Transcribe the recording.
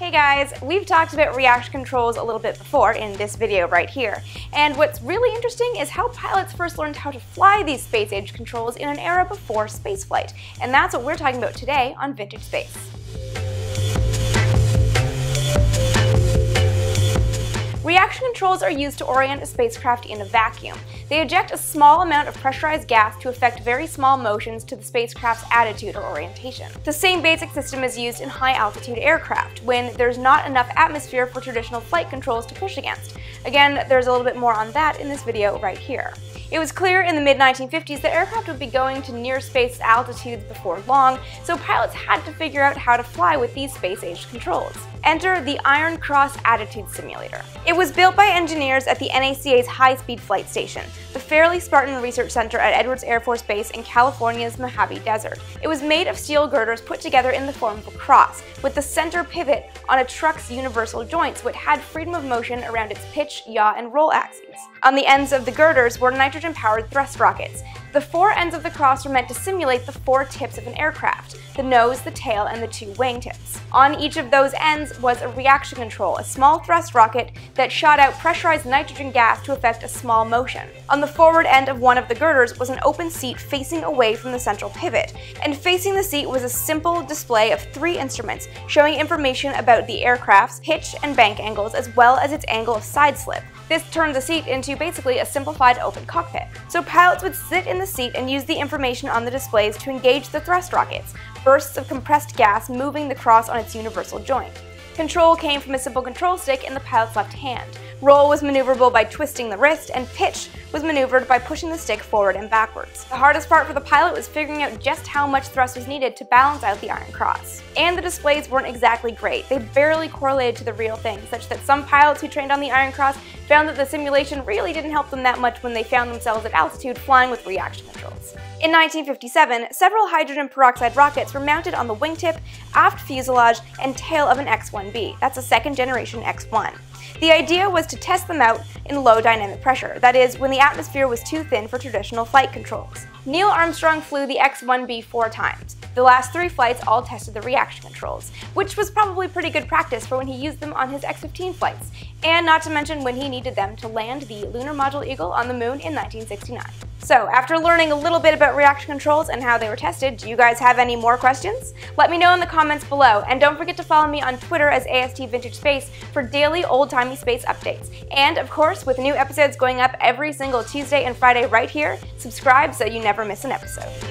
Hey guys, we've talked about reaction controls a little bit before in this video right here, and what's really interesting is how pilots first learned how to fly these space-age controls in an era before spaceflight, and that's what we're talking about today on Vintage Space. Reaction controls are used to orient a spacecraft in a vacuum. They eject a small amount of pressurized gas to affect very small motions to the spacecraft's attitude or orientation. The same basic system is used in high-altitude aircraft, when there's not enough atmosphere for traditional flight controls to push against. Again, there's a little bit more on that in this video right here. It was clear in the mid-1950s that aircraft would be going to near space altitudes before long, so pilots had to figure out how to fly with these space-age controls. Enter the Iron Cross Attitude Simulator. It was built by engineers at the NACA's High Speed Flight Station, the Fairley Spartan Research Center at Edwards Air Force Base in California's Mojave Desert. It was made of steel girders put together in the form of a cross, with the center pivot on a truck's universal joints, which had freedom of motion around its pitch, yaw, and roll axes. On the ends of the girders were nitrogen-powered thrust rockets, the four ends of the cross were meant to simulate the four tips of an aircraft the nose, the tail, and the two wingtips. On each of those ends was a reaction control, a small thrust rocket that shot out pressurized nitrogen gas to effect a small motion. On the forward end of one of the girders was an open seat facing away from the central pivot, and facing the seat was a simple display of three instruments showing information about the aircraft's pitch and bank angles as well as its angle of side slip. This turned the seat into basically a simplified open cockpit. So pilots would sit in the seat and use the information on the displays to engage the thrust rockets, bursts of compressed gas moving the cross on its universal joint. Control came from a simple control stick in the pilot's left hand. Roll was maneuverable by twisting the wrist, and pitch was maneuvered by pushing the stick forward and backwards. The hardest part for the pilot was figuring out just how much thrust was needed to balance out the Iron Cross. And the displays weren't exactly great. They barely correlated to the real thing, such that some pilots who trained on the Iron Cross found that the simulation really didn't help them that much when they found themselves at altitude flying with reaction controls. In 1957, several hydrogen peroxide rockets were mounted on the wingtip, aft fuselage, and tail of an X-1B. That's a second generation X-1. The idea was to test them out in low dynamic pressure, that is, when the atmosphere was too thin for traditional flight controls. Neil Armstrong flew the X-1B four times. The last three flights all tested the reaction controls, which was probably pretty good practice for when he used them on his X-15 flights, and not to mention when he needed them to land the Lunar Module Eagle on the moon in 1969. So, after learning a little bit about reaction controls and how they were tested, do you guys have any more questions? Let me know in the comments below, and don't forget to follow me on Twitter as AST Vintage Space for daily old-timey space updates. And, of course, with new episodes going up every single Tuesday and Friday right here, subscribe so you never miss an episode.